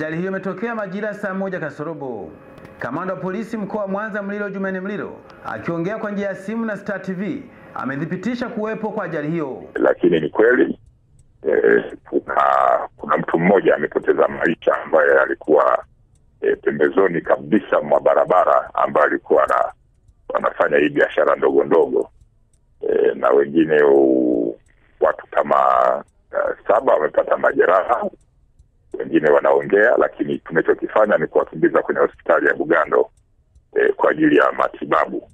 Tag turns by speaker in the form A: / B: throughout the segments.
A: Ajali hiyo imetokea majira saa moja kasorobo. Kamanda wa polisi mkoa wa Mwanza Mlilo Jumane Mlilo akiongea kwa njia ya simu na Star TV amethibitisha kuwepo kwa ajali hiyo.
B: Lakini ni kweli e, kuna, kuna mtu mmoja amepoteza maisha ambaye alikuwa e, pembezoni kabisa mwa barabara ambaye alikuwa na, wanafanya hii biashara ndogo ndogo e, na wengine u, watu kama uh, saba wamepata majeraha, wengine wanaongea, lakini tunachokifanya ni kuwakimbiza kwenye hospitali ya Bugando e, kwa ajili ya matibabu.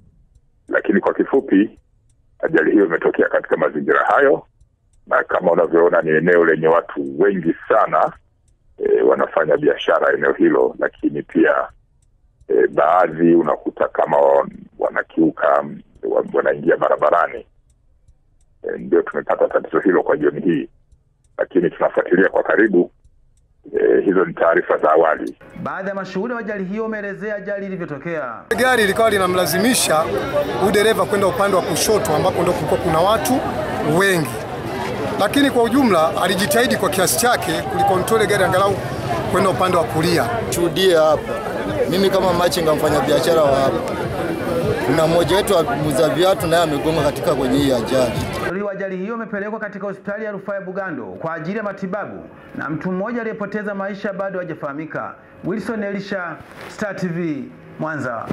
B: Lakini kwa kifupi, ajali hiyo imetokea katika mazingira hayo, na kama unavyoona ni eneo lenye watu wengi sana e, wanafanya biashara eneo hilo, lakini pia e, baadhi unakuta kama wanakiuka wanaingia barabarani e, ndio tumepata tatizo hilo kwa jioni hii, lakini tunafuatilia kwa karibu. E, hizo ni taarifa za awali.
A: Baadhi ya mashuhuda wa ajali hiyo wameelezea ajali ilivyotokea.
C: Gari likawa linamlazimisha huyu dereva kwenda upande wa kushoto ambapo ndio kulikuwa kuna watu wengi, lakini kwa ujumla alijitahidi kwa kiasi chake kulikontrole gari angalau kwenda upande wa kulia.
D: Shuhudia hapa, mimi kama machinga mfanya biashara wa hapa, kuna mmoja wetu muuza viatu naye amegonga katika kwenye hii ajali.
A: Wa ajali hiyo amepelekwa katika hospitali ya rufaa ya Bugando kwa ajili ya matibabu na mtu mmoja aliyepoteza maisha bado hajafahamika. Wilson Elisha, Star TV, Mwanza.